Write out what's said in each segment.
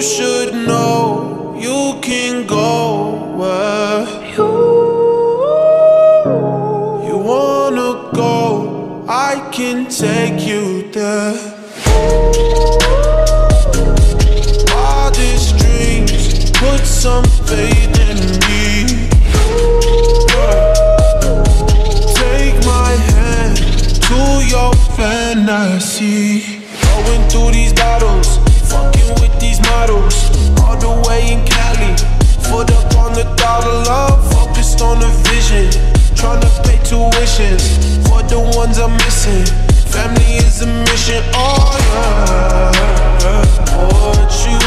You should All in Cali, foot up on the dollar love, focused on the vision. Tryna pay tuitions for the ones I'm missing. Family is a mission, oh yeah. Put you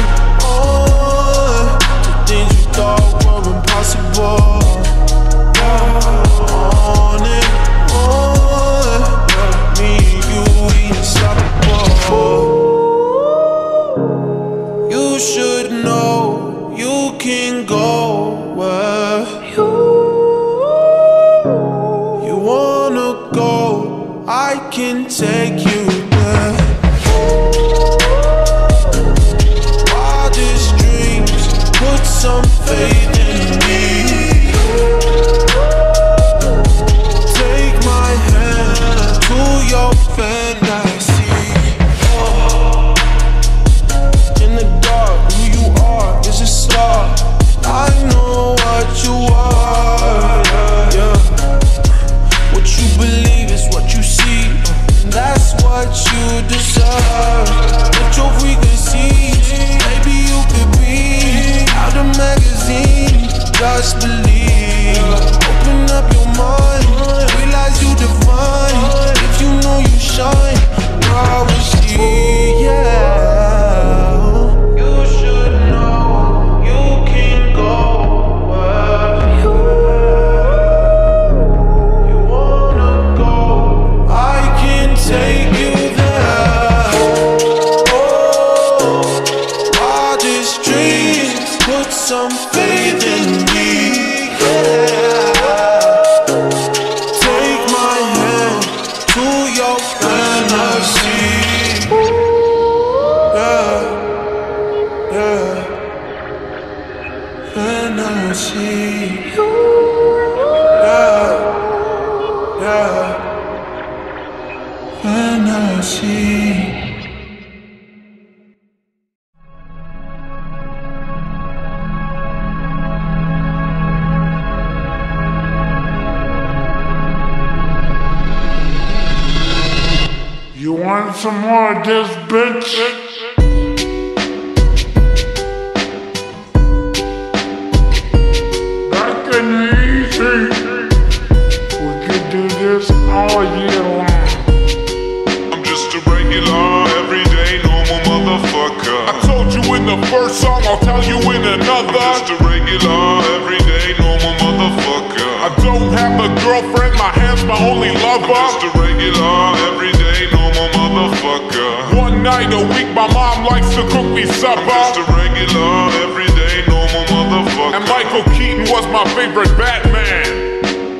on the things you thought were impossible. Some more of this, bitch? A week, my mom likes to cook me supper. Just a regular, everyday, normal motherfucker. And Michael Keaton was my favorite Batman.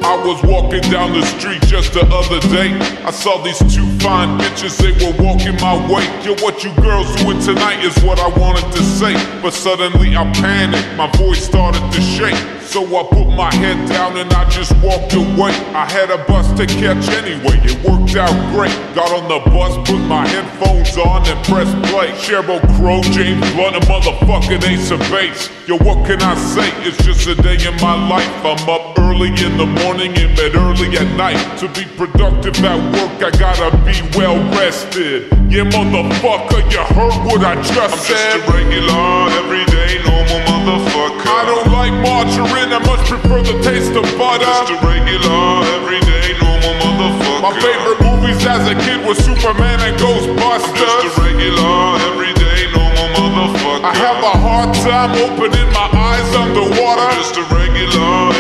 I was walking down the street just the other day. I saw these two fine bitches, they were walking my way. Yo, what you girls doing tonight is what I wanted to say. But suddenly I panicked, my voice started to shake. So I put my head down and I just walked away. I had a bus to catch anyway, it worked out great. Got on the bus, put my headphones on and pressed play. Sheryl Crow, James Blunt, a motherfucking ace of base. Yo, what can I say? It's just a day in my life. I'm up early in the morning, in bed early at night. To be productive at work, I gotta be well rested. Yeah, motherfucker, you heard what I just I'm just said. a regular, everyday, normal motherfucker. I don't like margarine, I much prefer the taste of butter. Just a regular, everyday, normal motherfucker. My favorite movies as a kid were Superman and Ghostbusters. Just a regular, everyday, normal motherfucker. I have a hard time opening my eyes underwater. Just a regular,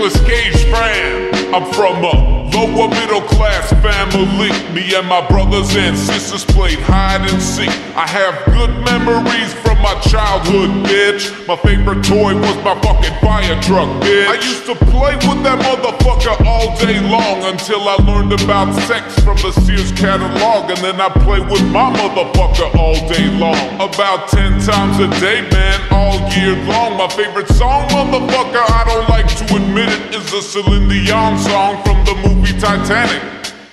Nicolas Cage fan. I'm from a lower middle class family. Me and my brothers and sisters played hide and seek. I have good memories from my childhood, bitch. My favorite toy was my fucking fire truck, bitch. I used to play with that motherfucker all day long until I learned about sex from the Sears catalog. And then I played with my motherfucker all day long. About 10 times a day, man, all year long. My favorite song, motherfucker, I don't like to admit it, is a Celine Dion song from the movie Titanic.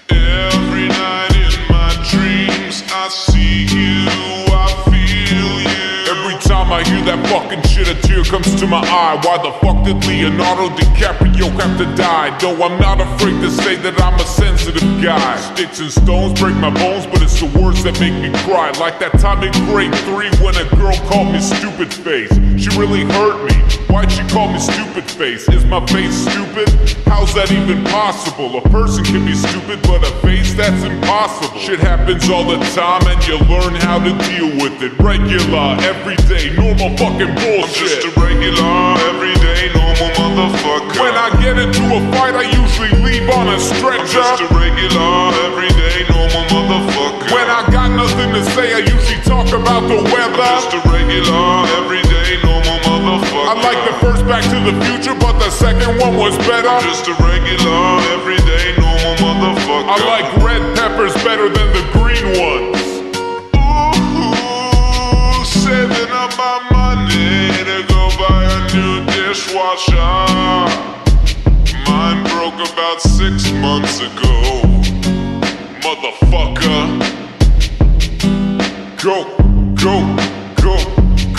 Every night in my dreams, I see you, I feel you. Every time I hear that fucking shit, a tear comes to my eye. Why the fuck did Leonardo DiCaprio have to die? Though I'm not afraid to say that I'm a sensitive guy. Sticks and stones break my bones, but it's the words that make me cry. Like that time in grade three when a girl called me stupid face. She really hurt me. Why'd she call me stupid face? Is my face stupid? How's that even possible? A person can be stupid, but a face that's impossible. Shit happens all the time, and you learn how to deal with it. Regular, everyday, normal fucking bullshit. I'm just a regular, everyday, normal motherfucker. When I get into a fight, I usually leave on a I'm stretcher. just a regular, everyday, normal motherfucker. When I got nothing to say, I usually talk about the I'm weather. just a regular, everyday, motherfucker. I like the first Back to the Future, but the second one was better. Just a regular, everyday, normal motherfucker. I like red peppers better than the green ones. Ooh, saving up my money to go buy a new dishwasher. Mine broke about six months ago. Motherfucker. Go, go, go,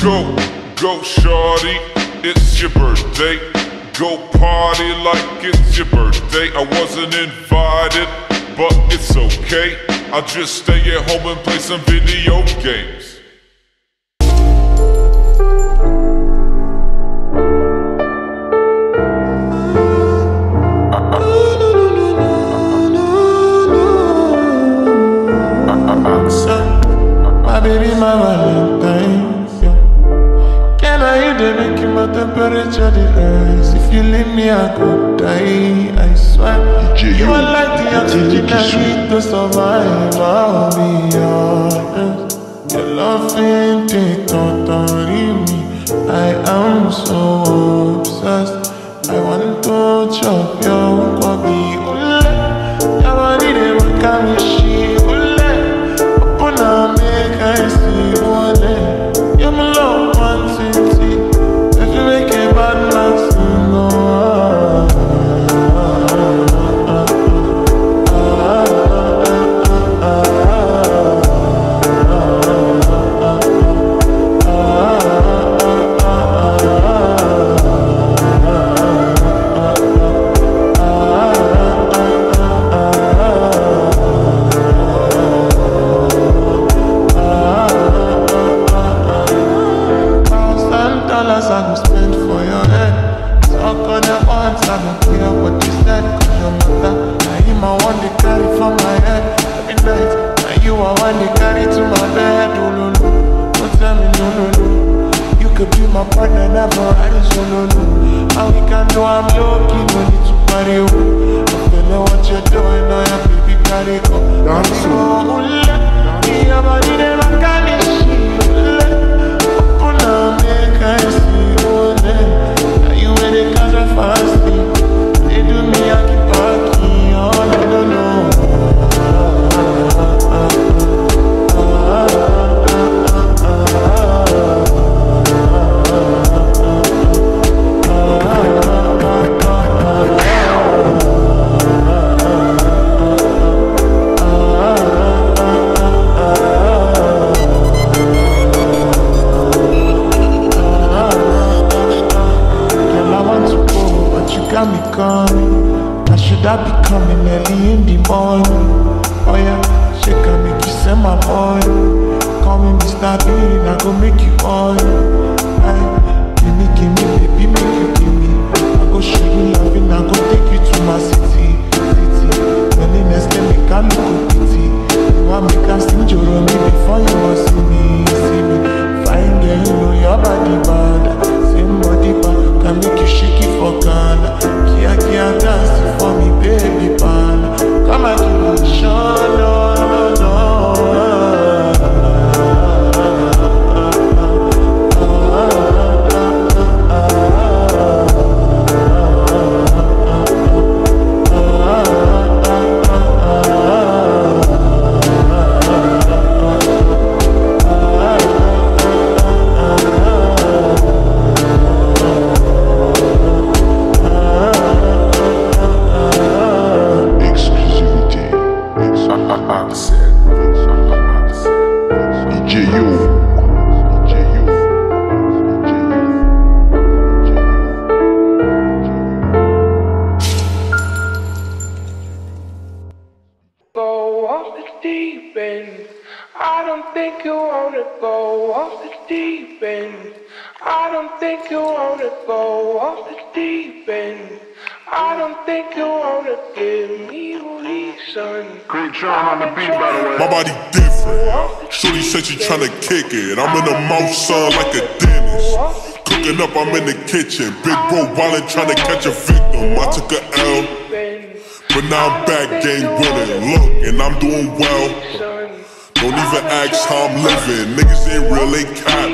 go, go, shorty. It's your birthday. Go party like it's your birthday. I wasn't invited, but it's okay. I'll just stay at home and play some video games. Temperature the rise? If you leave me, I could die. I swear. you are like the oxygen I need to survive. I'll be honest. Your love ain't it totally me. I am so obsessed. I want to chop your kwabi. I go make you on. Go off the deep end. I don't think you wanna go off the deep end. I don't think you wanna give me a reason. Great John on the beat, by the way. My body different. Shorty said she tryna kick it. I'm in the mouth, son, like a dentist. Cooking up, I'm in the kitchen. Big bro wildin' tryna catch a victim. I took a L, but now I'm back, game winning. Look, and I'm doing well. Don't even ask how I'm living. Niggas ain't real, they cap.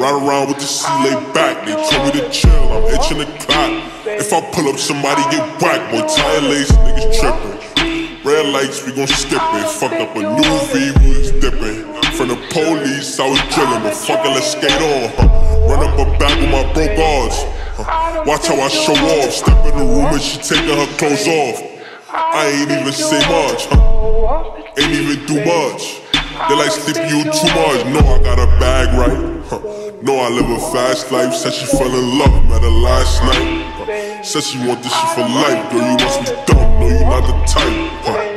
Ride around with the C lay back. They told me to chill, I'm itching to clap. If I pull up, somebody get whacked. Boy, tire lace, niggas tripping. Red lights, we gon' skip it. Fucked up a new V, we was dipping. From the police, I was drilling, but fuck it, let's skate on. Run up a bag with my odds. Huh? Watch how I show off. Step in the room and she taking her clothes off. I ain't even say much, huh? Ain't even do much. They like sleeping you too much. No, I got a bag right. Huh. No, I live a fast life. Said she fell in love, met her last night. Huh. Said she want this shit for life. Girl, you must be dumb. No, you not the type. Huh.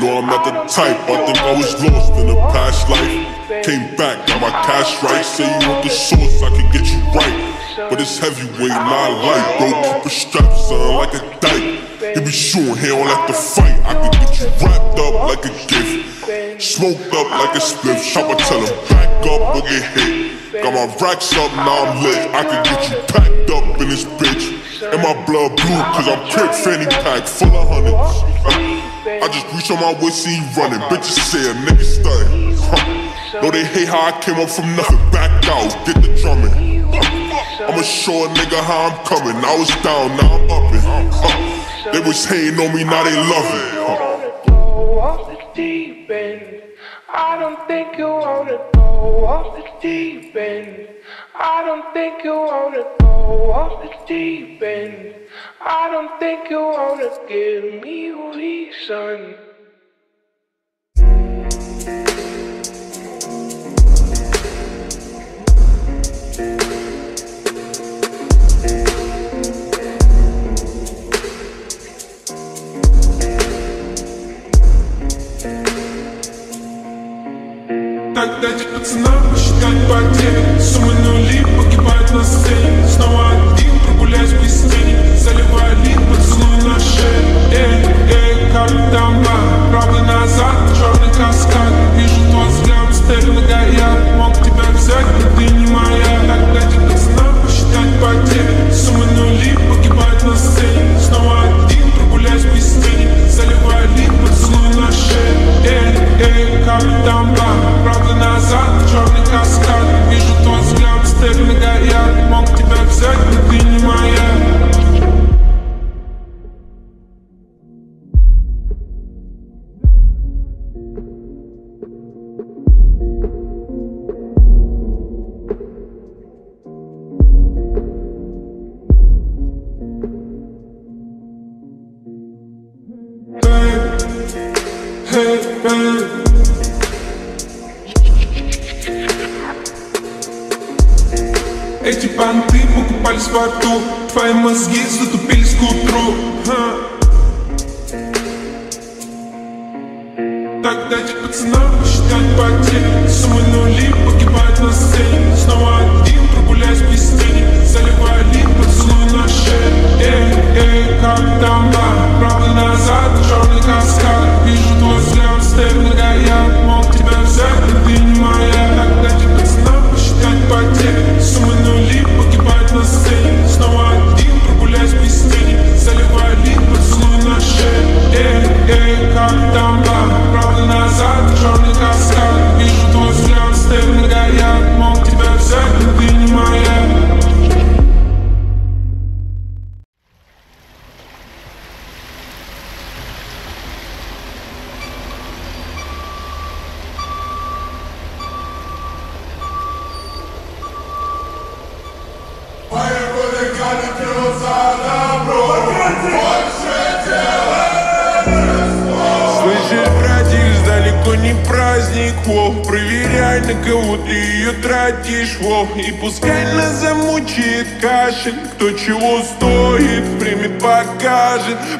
No, I'm not the type. I think I was lost in a past life. Came back, got my cash right. Say you want the source, I can get you right. But it's heavyweight, not light, bro. Keep a strap, son, like a dyke. He be shooting, he don't like to fight. I can get you wrapped up like a gift. Smoked up like a spliff, chopper tell him back up or get hit. Got my racks up, now I'm lit. I can get you packed up in this bitch. And my blood blue, cause I'm crib fanny pack full of hundreds. I just reach on my waist, see running. Bitches say a nigga stunning. Huh. No, they hate how I came up from nothing. Back out, get the drumming. I'ma show a nigga how I'm coming. I was down, now I'm upping. Huh. They was hating on me, now they love it. End. I don't think you wanna go off the deep end. I don't think you wanna go off the deep end. I don't think you wanna give me reason. Так дать пацанам посчитать потери Суммы нули погибают на сцене. Снова один прогуляюсь без тени. Заливаю лид, поцелуй на шее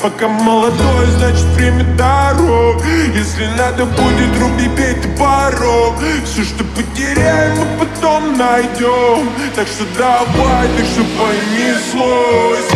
Пока молодой, значит время дорог Если надо будет, руби, бей порог Все, что потеряем, мы потом найдем. Так что давай, так что понеслось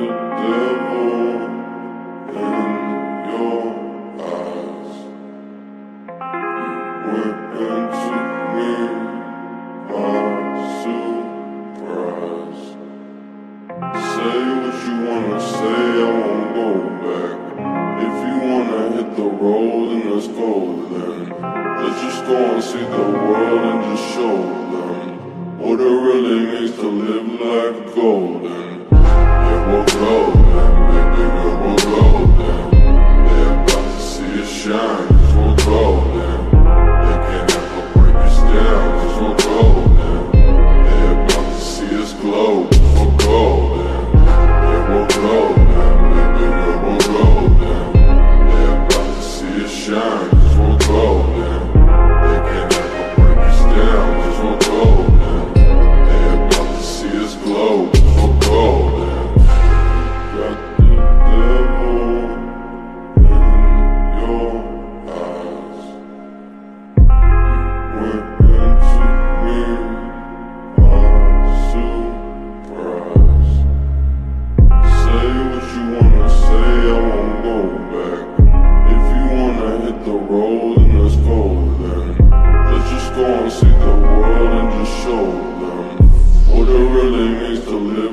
the devil. the road and let's go there. Let's just go and see the world and just show them What it really means to live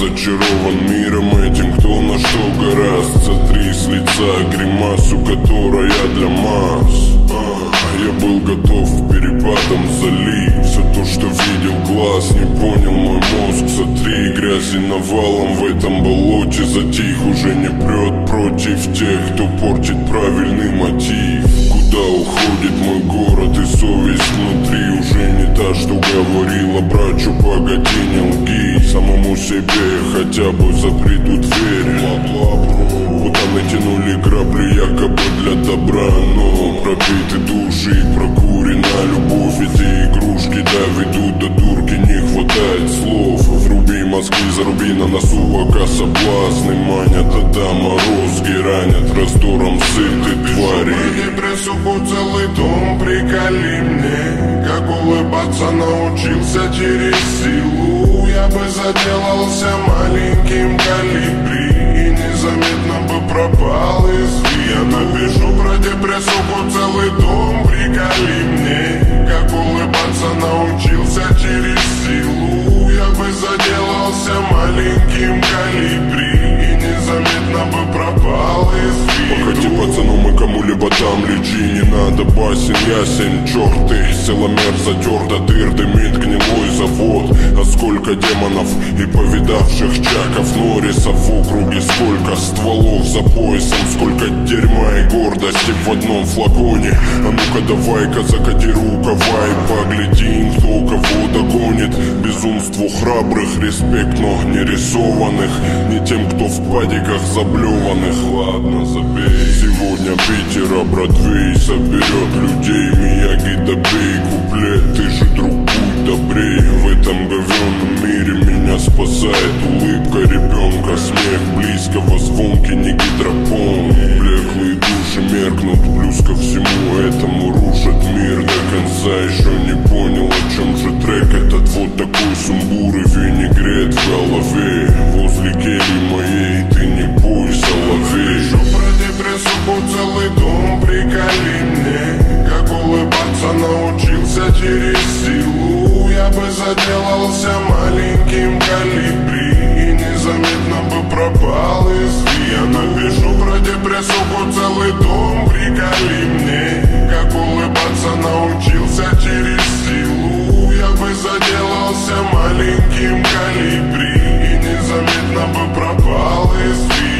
разочарован миром этим, кто на что гораст Сотри с лица гримасу, которая для масс. А, Я был готов к перепадам залив Все то, что видел глаз, не понял мой мозг. Сотри грязи навалом в этом болоте. Затих уже не прет против тех, кто портит правильный мотив. Куда уходит мой город и совесть внутри? Уже не та, что говорила брачу погоди не лги Самому себе хотя бы запри ту дверь Куда натянули грабли якобы для добра Но пробиты души и прокурена любовь Эти игрушки доведут до дурки, не хватает слов. Вруби мозги, заруби на носу, пока соблазны манят А да морозки ранят раздором сыты твари. Депрессуху целый дом, приколи мне Как улыбаться научился через силу Я бы заделался маленьким калибри И незаметно бы пропал из виду Я напишу про депрессуху целый дом, приколи мне. Как улыбаться научился через силу. Я бы заделался маленьким калибри И незаметно бы пропал из виду Походи, пацану, мы кому-либо там лечи. Не надо басен, ясен, черт ты Силомер затер до дыр, дымит гнилой завод. А сколько демонов и повидавших чаков Норрисов в округе Сколько стволов за поясом Сколько дерьма и гордости в одном флаконе. А ну-ка давай-ка закати рукава и поглядим Кто кого догонит. Безумству храбрых респект, но не рисованных Не тем, кто в падиках заблеванных. Ладно, забей. Сегодня Питера Бродвей соберет людей Мияги добей куплет. Ты же друг будь добрей. В этом говенном мире меня спасает улыбка ребенка Смех близкого, звонки не гидропон Блеклые души меркнут Плюс ко всему этому рушат мир. До конца еще не понял, о чем же трек Этот. Вот такой сумбур и винегрет в голове. Возле кели моей ты не пой, соловей Еще про депрессуху целый дом, приколи научился через силу. Я бы заделался маленьким калибри И незаметно бы пропал из Я напишу про депрессуху целый дом, приколи мне. Как улыбаться научился через силу. Я бы заделался маленьким калибри И незаметно бы пропал из